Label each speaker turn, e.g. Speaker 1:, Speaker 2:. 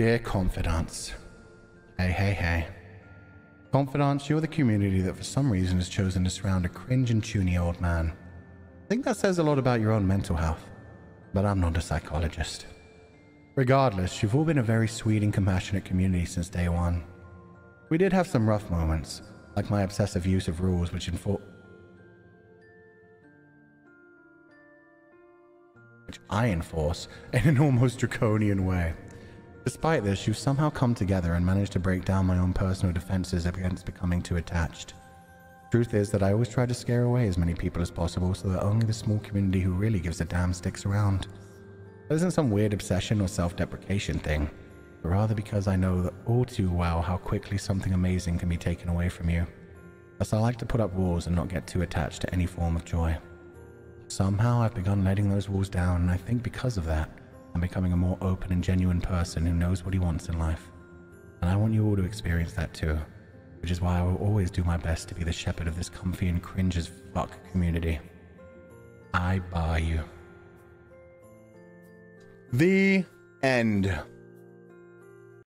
Speaker 1: Dear Comfydants. Hey, hey, hey. Comfydants, you're the community that for some reason has chosen to surround a cringe and chuuni old man. I think that says a lot about your own mental health, but I'm not a psychologist. Regardless, you've all been a very sweet and compassionate community since day one. We did have some rough moments, like my obsessive use of rules which enfor- which I enforce in an almost draconian way. Despite this, you've somehow come together and managed to break down my own personal defenses against becoming too attached. Truth is that I always try to scare away as many people as possible so that only the small community who really gives a damn sticks around. It isn't some weird obsession or self-deprecation thing, but rather because I know that all too well how quickly something amazing can be taken away from you. Thus I like to put up walls and not get too attached to any form of joy. Somehow I've begun letting those walls down and I think because of that, I'm becoming a more open and genuine person who knows what he wants in life. And I want you all to experience that too, which is why I will always do my best to be the shepherd of this comfy and cringe as fuck community. I bar you. The end.